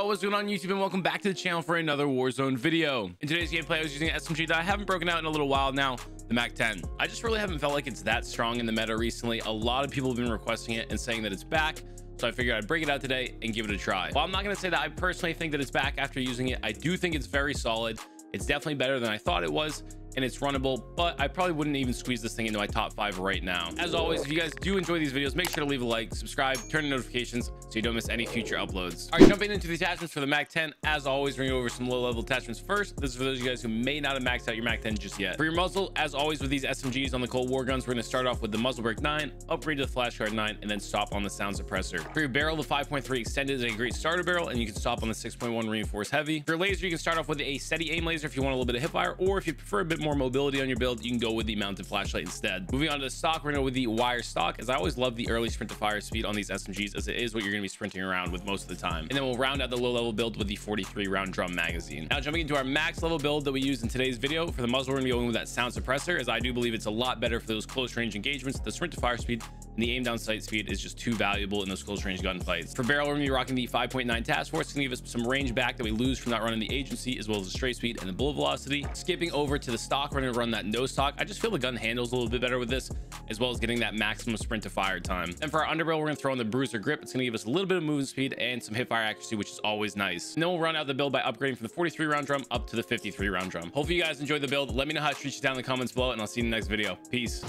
What's going on YouTube and welcome back to the channel for another Warzone video. In today's gameplay, I was using an SMG that I haven't broken out in a little while now, the MAC-10. I just really haven't felt like it's that strong in the meta recently. A lot of people have been requesting it and saying that it's back. So I figured I'd break it out today and give it a try. While I'm not going to say that I personally think that it's back after using it, I do think it's very solid. It's definitely better than I thought it was and it's runnable, but I probably wouldn't even squeeze this thing into my top five right now. As always, if you guys do enjoy these videos, make sure to leave a like, subscribe, turn on notifications so you don't miss any future uploads. All right, jumping into the attachments for the MAC-10. As always, bring over some low level attachments first. This is for those of you guys who may not have maxed out your MAC-10 just yet. For your muzzle, as always with these SMGs on the Cold War guns, we're going to start off with the muzzle brake 9, upgrade to the flashguard 9, and then stop on the sound suppressor. For your barrel, the 5.3 extended is a great starter barrel, and you can stop on the 6.1 reinforced heavy. For your laser, you can start off with a steady aim laser if you want a little bit of hip fire, or if you prefer a bit more mobility on your build, you can go with the mounted flashlight instead. Moving on to the stock, we're going to go with the wire stock, as I always love the early sprint to fire speed on these SMGs, as it is what you're going to be sprinting around with most of the time. And then we'll round out the low level build with the 43 round drum magazine. Now jumping into our max level build that we use in today's video, for the muzzle, we're going to be going with that sound suppressor, as I do believe it's a lot better for those close range engagements. The sprint to fire speed and the aim down sight speed is just too valuable in those close range gunfights. For barrel, we're going to be rocking the 5.9 task force. It's going to give us some range back that we lose from not running the agency, as well as the strafe speed and the bullet velocity. Skipping over to the stock, we're to run that no stock. I just feel the gun handles a little bit better with this, as well as getting that maximum sprint to fire time. And for our underbarrel, we're to throw in the bruiser grip. It's to give us a little bit of movement speed and some hip fire accuracy, which is always nice. And then we'll run out the build by upgrading from the 43 round drum up to the 53 round drum. Hopefully you guys enjoyed the build. Let me know how to treat you down in the comments below, and I'll see you in the next video. Peace.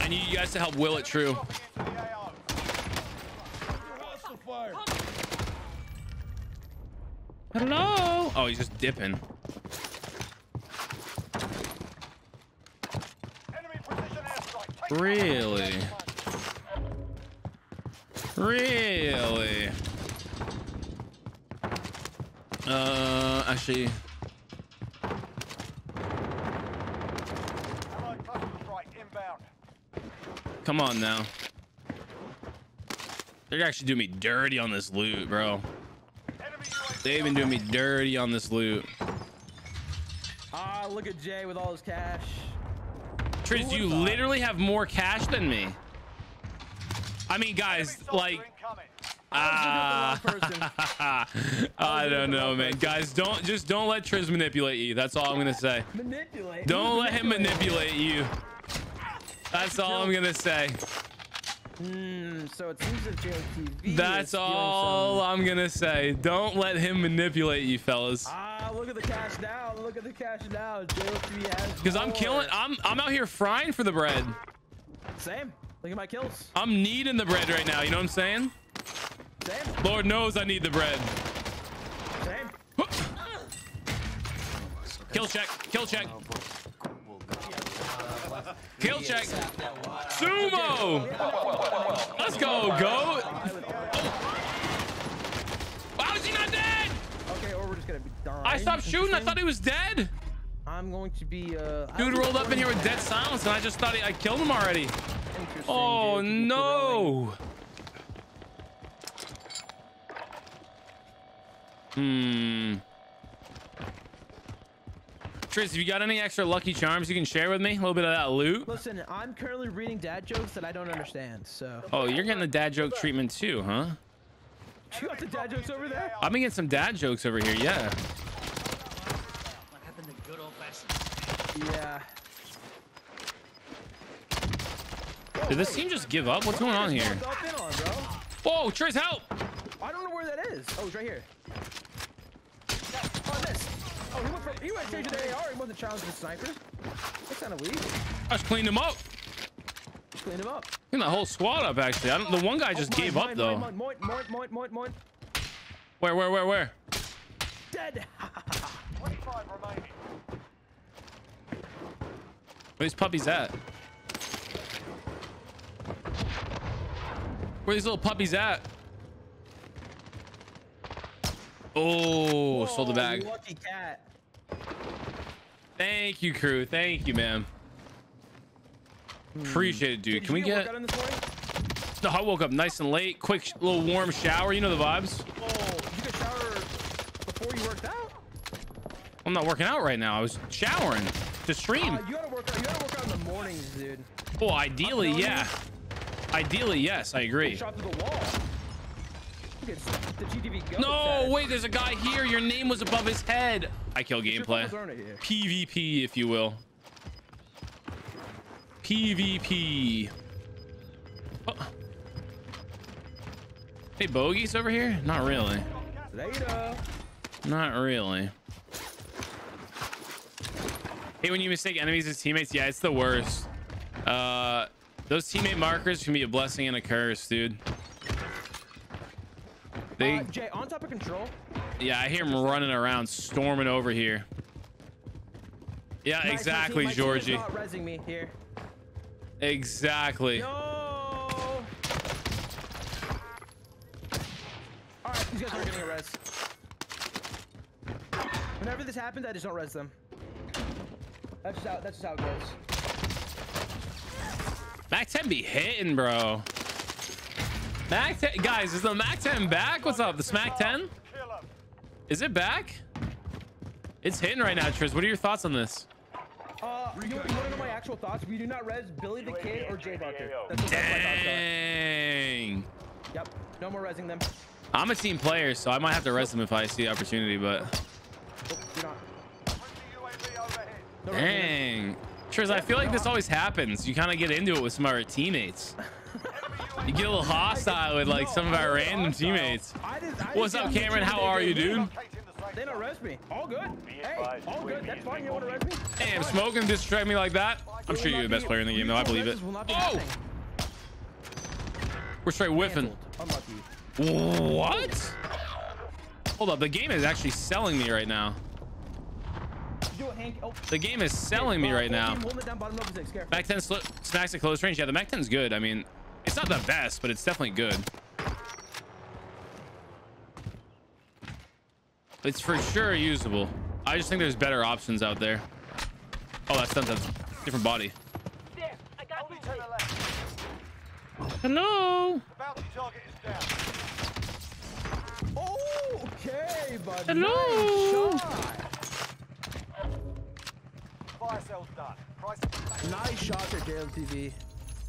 I need you guys to help will it true. Hello? Oh, he's just dipping. Really? Really? Uh, actually. Come on now. They're actually doing me dirty on this loot, bro. They've been doing me dirty on this loot. Ah, look at Jay with all his cash. Triz, you literally have more cash than me. I mean, guys, like, ah, uh, I don't know, man. Guys, don't just don't let Triz manipulate you. That's all I'm gonna say. Manipulate. Don't let him manipulate you. That's all I'm gonna say. Mm, so it seems that JTV That's all I'm gonna say. Don't let him manipulate you, fellas. Ah, look at the cash now. Look at the cash now. JTV has. Because I'm killing. I'm I'm out here frying for the bread. Same. Look at my kills. I'm needing the bread right now. You know what I'm saying? Same. Lord knows I need the bread. Same. Kill check. Kill check. Kill check. Sumo. Let's go, goat. How is he not dead? Okay, or we're just gonna be dying. I stopped shooting. I thought he was dead. I'm going to be. Uh, Dude rolled up in here with dead silence, and I just thought he, I killed him already. Oh no. Hmm. Tris, if you got any extra lucky charms you can share with me? A little bit of that loot? Listen, I'm currently reading dad jokes that I don't understand. So. Oh, you're getting the dad joke treatment too, huh? You got the dad jokes over there? Been getting some dad jokes over here, yeah. What happened to good old fashioned? Yeah. Did this team just give up? What's going on here? Up in on, bro. Whoa, Tris, help! I don't know where that is. Oh, it's right here. Oh, this. Oh, he went for, he went straight to the AR. He wasn't challenging the sniper. That's kind of weak. I just cleaned him up. Just clean him up. Cleaned that whole squad up, actually. I don't, the one guy just Oh, gave mine, up, mine, though. Mine, mine, mine, mine, mine, mine. Where, where, where, where? Dead. Where these puppies at? Where these little puppies at? Oh, sold the bag. Lucky cat. Thank you, crew. Thank you, man. Appreciate it, dude. Can we get? a get? workout in this morning? No, I woke up nice and late. Quick, little warm shower. You know the vibes. Oh, you get shower before you worked out? I'm not working out right now. I was showering to stream. Uh, you gotta work out. You gotta work out in the mornings, dude. Well, ideally, you. yeah. Ideally, yes. I agree. Shot through the wall. The GTV go. No, wait, there's a guy here. Your name was above his head. I kill gameplay. photos aren't here. PvP, if you will. PvP. Oh. Hey, bogeys over here? Not really. Later. Not really. Hey, when you mistake enemies as teammates, yeah, it's the worst. Uh, those teammate markers can be a blessing and a curse, dude. They, Uh, Jay, on top of control. Yeah, I hear him running around, storming over here. Yeah, my exactly, team- my team is Georgie. Not resing me here. Exactly. No. All right, these guys are getting a res. Whenever this happens, I just don't res them. That's just how. That's just how it goes. Mac 10 be hitting, bro. Mac 10, guys, is the Mac 10 back? What's up? The Smack 10? Is it back? It's hitting right now, Triz. What are your thoughts on this? Uh, you, you want to know my actual thoughts? We do not res Billy the Kid or Jay Barker. That's what that's my thoughts are. Dang. Yep. No more resing them. I'm a team player, so I might have to rest them if I see the opportunity, but Oh, not. No resing them. dang. Triz, I feel like this always happens. You kind of get into it with some of our teammates. You get a little hostile with like some of our random teammates. I didn't- I What's up, Cameron? How are you, dude? They don't res me. All good. Hey, all good. That's fine. You want to res me? Damn, smoking distract me like that. I'm sure you're the best player in the game, though. I believe it. Reses will not be Oh, we're straight whiffing. What? Hold up, the game is actually selling me right now. Do a Hank. Oh. The game is selling me right now. 14, Hold it down, bottom of the six. Careful. Mac 10 sl- smacks at close range. Yeah, the Mac 10's good. I mean, it's not the best, but it's definitely good. It's for sure usable. I just think there's better options out there. Oh, that's done. That's different body. Hello. Okay, bud. Hello. Nice shot. Fire sale's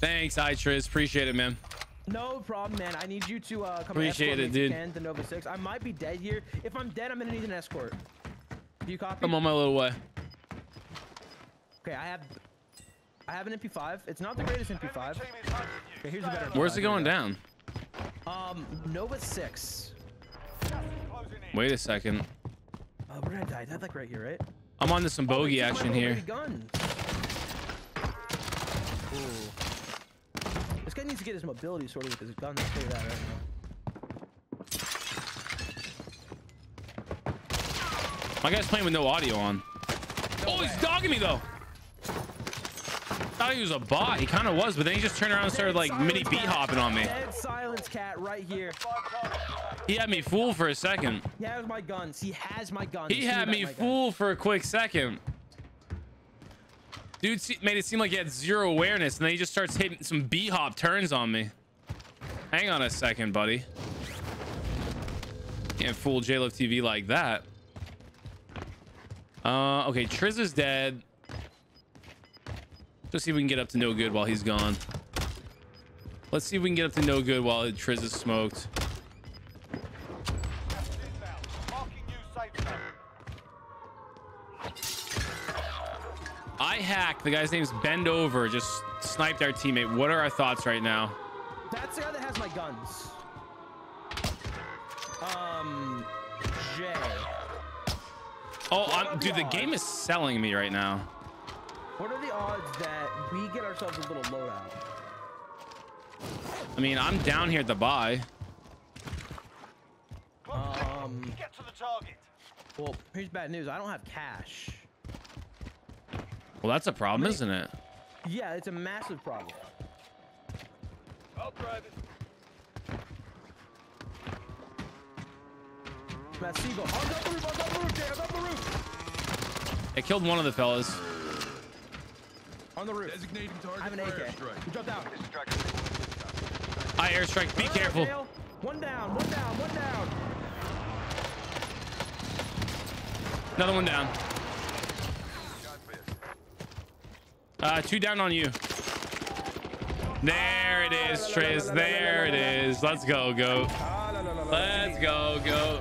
done. Price Nice shot there, JLove TV. Thanks, Itriz. Appreciate it, man. No problem, man. I need you to uh, come Appreciate escort me it, if dude. can to Nova 6. I might be dead here. If I'm dead, I'm gonna need an escort. Do you copy? I'm on my little way. Okay, I have I have an MP5. It's not the greatest MP5. team is hunting you. Okay, here's a better Where's MP5. it going down? Um, Nova 6. Wait a second. Uh, where did I die? I died like right here, right? I'm on to some Oh, bogey took my action here. baby Guns. Ooh. Guy needs to get his mobility sorted with his. I'll tell you that right now. My guy's playing with no audio on. oh, he's dogging me though. Thought he was a bot. He kind of was, but then he just turned around and started like mini beat hopping on me. Dead silence, cat, right here. He had me fooled for a second. He has my guns. He has my guns. He soon had me fooled for a quick second. Dude made it seem like he had zero awareness, and then he just starts hitting some B hop turns on me. Hang on a second, buddy. Can't fool JLove TV like that. Uh, okay, Triz is dead. Let's see if we can get up to no good while he's gone. Let's see if we can get up to no good while Triz is smoked. Hack. The guy's name's Bend Over. Just sniped our teammate. What are our thoughts right now? That's the guy that has my guns. Um, Jay. Oh, I'm, the dude, the odds? game is selling me right now. What are the odds that we get ourselves a little loadout? I mean, I'm down here at the buy. Um, Get to the target. well, here's bad news. I don't have cash. Well, that's a problem, many- isn't it? Yeah, it's a massive problem. I'll drive it. Matt Siegel. On top the roof, on top the roof, Jay, on top the roof. I killed one of the fellas. On the roof. Designating I have an AK. airstrike. He jumped out. Distraction. I airstrike. Be Ah, careful. Dale. One down, one down, one down. Another one down. Uh, two down on you. There it is, Triz. There it is. Let's go, go. Let's go, go.